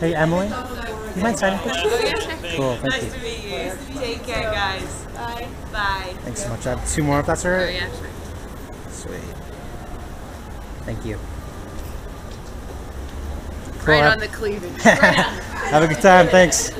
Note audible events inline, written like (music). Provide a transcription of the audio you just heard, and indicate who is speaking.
Speaker 1: Hey, Emily. You mind signing for
Speaker 2: oh,
Speaker 1: Cool, thank you.
Speaker 2: Nice to meet you. Take care, guys. Bye. Bye.
Speaker 1: Thanks so much. I have two more if that's all right.
Speaker 2: Oh, yeah, sure.
Speaker 1: Sweet. Thank you. Cool. (laughs)
Speaker 2: Right on the cleavage.
Speaker 1: Have a good time. Thanks.